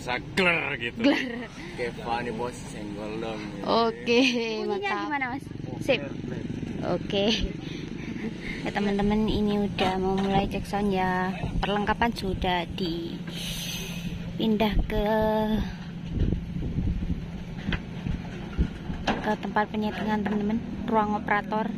bisa gler gitu Gler. kayak Fanny bos senggol dong Oke, Bunyinya mantap. gimana mas? Sip. Oke. Ya teman-teman ini udah mau mulai cek sound ya. Perlengkapan sudah dipindah ke ke tempat penyetingan teman-teman, ruang operator.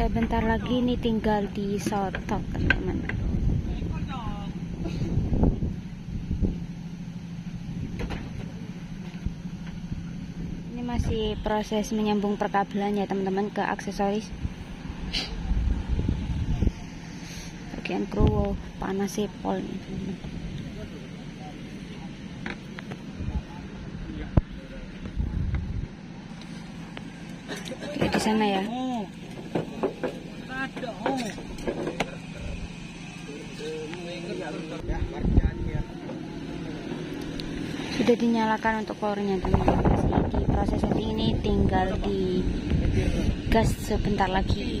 Saya bentar lagi ini tinggal di sotok teman-teman. Ini masih proses menyambung perkabelan ya teman-teman ke aksesoris. Bagian kru panas sepol nih teman-teman. Di sana ya sudah dinyalakan untuk powernya teman-teman di proses seperti ini tinggal di gas sebentar lagi.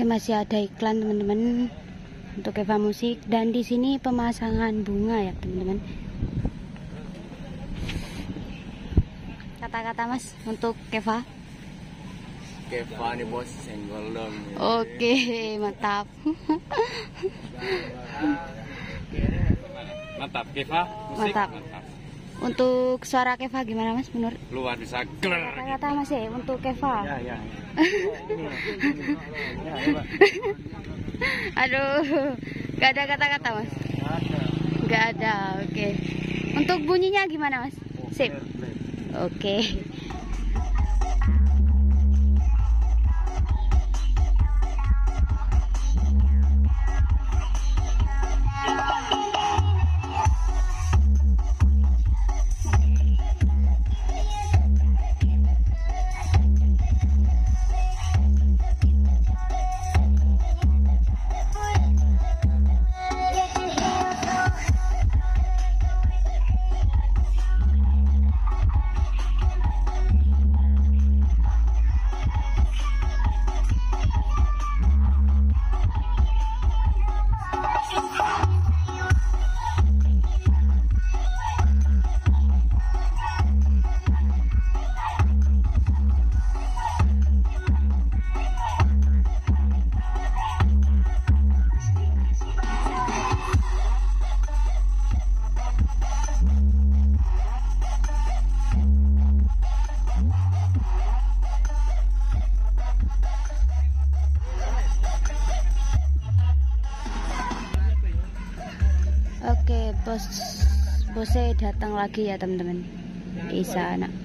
masih ada iklan teman-teman untuk Eva Musik dan di sini pemasangan bunga ya teman-teman. Kata-kata Mas untuk Keva. Keva nih bos senggol dong. Oke, mantap. Mantap Keva. Musik Mantap. Untuk suara Keva gimana Mas menurut? Luar bisa gelar. Kata-kata Mas ya untuk Keva. Ya ya. Aduh, gak ada kata-kata Mas. Gak ada, oke. Untuk bunyinya gimana Mas? Sip. Oke. Oke, bos bosnya datang lagi ya teman-teman di sana.